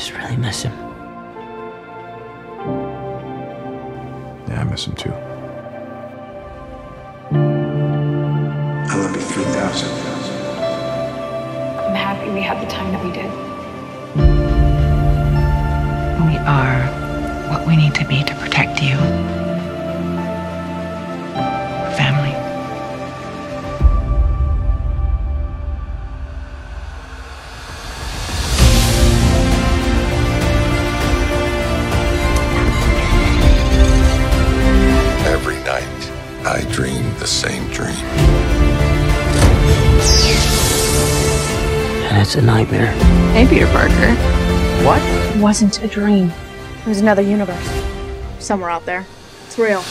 just really miss him. Yeah, I miss him too. I love you 3000. I'm happy we had the time that we did. We are what we need to be to protect you. I dream the same dream. And it's a nightmare. Hey, Peter Parker. What? It wasn't a dream. There's another universe. Somewhere out there. It's real.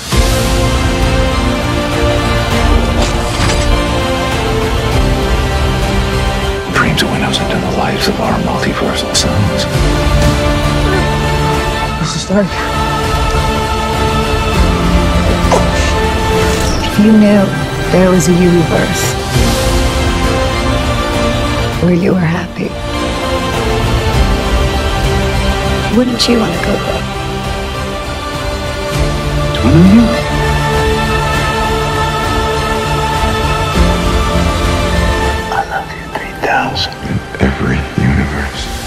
Dreams are windows into the lives of our multiversal selves. What's the story? you knew there was a universe where you were happy, wouldn't you want to go there? Don't you? I love you 3,000 in every universe.